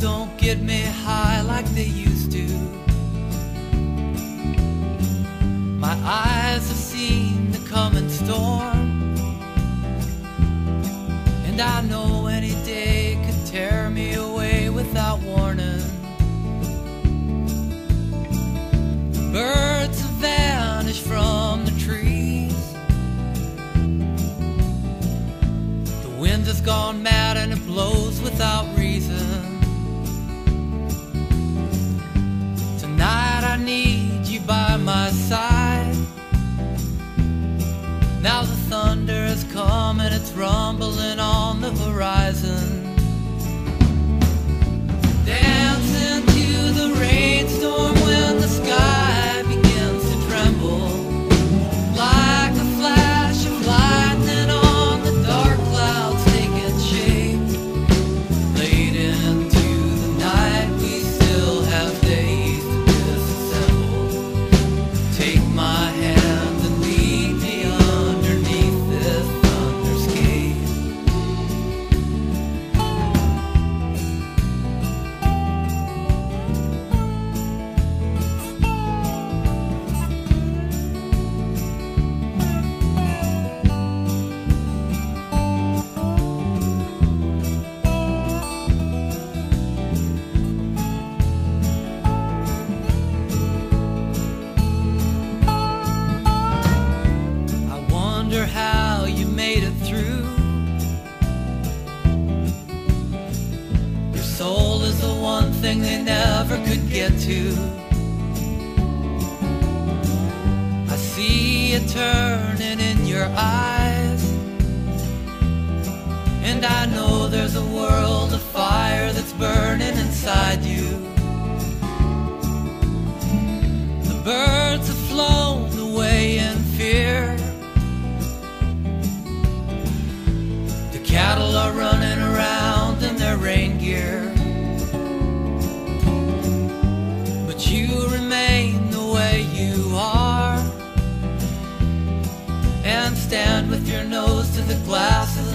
don't get me high like they used to. My eyes have seen the coming storm, and I know any day could tear me away without warning. The birds have vanished from the trees. The wind has gone mad and it blows without reason. I need you by my side. Now the thunder has come and it's rumbling on the horizon. Wonder how you made it through. Your soul is the one thing they never could get to. I see it turning in your eyes. And I know there's a world of fire that's burning inside you. Running around in their rain gear. But you remain the way you are. And stand with your nose to the glass